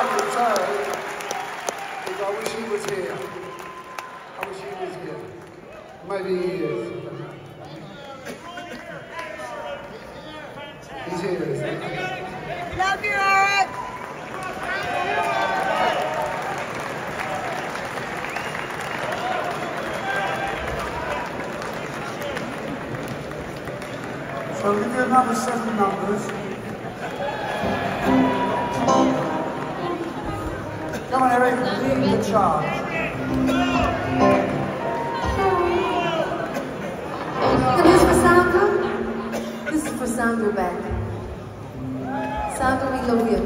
I can say is I wish he was here. I wish he was here. Maybe he is. He's here, isn't he? Love you, Eric. So we do another seven numbers. Come on, Eric, lead the charge. This for Sandra? This is for Sandra Beck. Sandra, we love you.